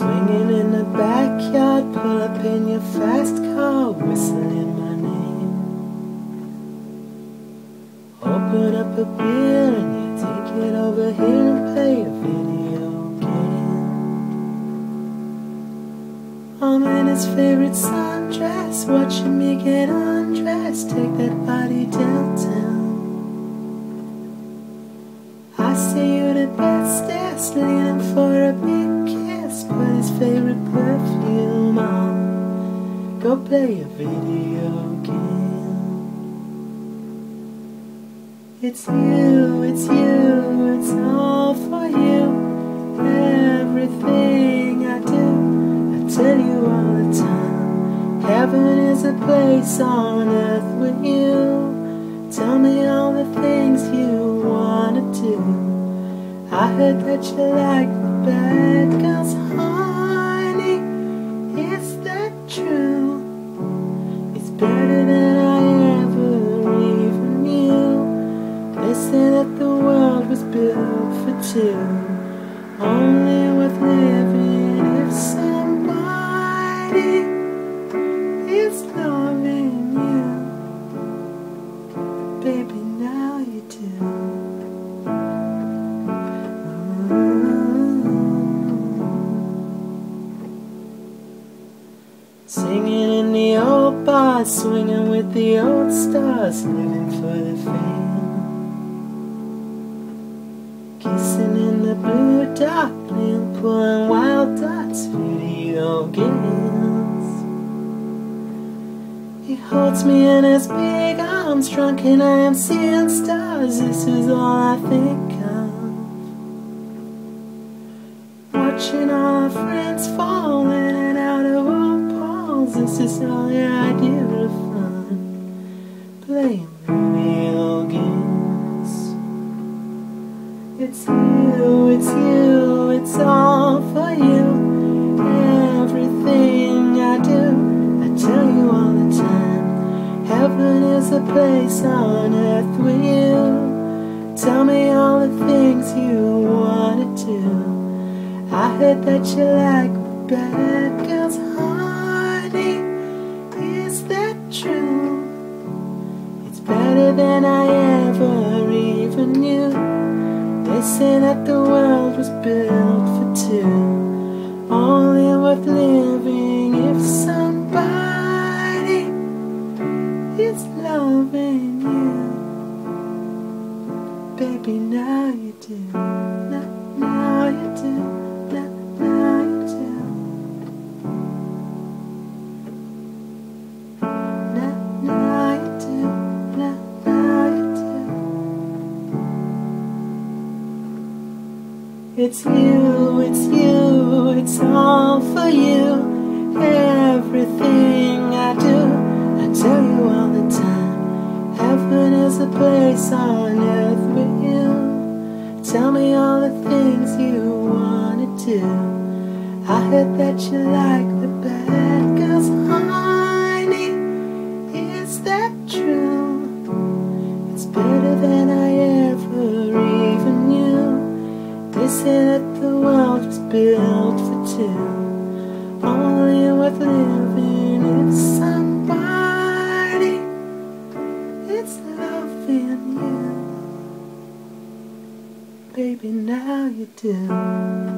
in the backyard, pull up in your fast car, whistling my name. Open up a beer and you take it over here and play a video game. I'm in his favorite sundress, watching me get undressed, take that body downtown. I see you the bestest, leaning for a big kiss, put his favorite perfume on, go play a video game. It's you, it's you, it's all for you. Everything I do, I tell you all the time. Heaven is a place on earth with you. Tell me all the things you wanna do. I heard that you like the bad girls, say that the world was built for two, only worth living if somebody is loving you. Baby, now you do. Mm-hmm. Singing in the old bars, swinging with the old stars, living for the fame. Kissing in the blue dark, playing pulling wild dots, video games. He holds me in his big arms, drunk and I am seeing stars. This is all I think of. Watching all our friends fall in and out of our palms. This is all your idea It's you, it's you, it's all for you. Everything I do, I tell you all the time. Heaven is a place on earth with you. Tell me all the things you wanna do. I heard that you like bad girls, honey. Is that true? It's better than I ever even knew. They say that the world was built for two, only worth living if somebody is loving you. Baby, now you do. It's you, it's you, it's all for you. Everything I do, I tell you all the time. Heaven is a place on earth with you. Tell me all the things you wanna do. I heard that you like the bad girls, honey. Is that true? Built for two, only worth living if somebody is loving you. Baby, now you do.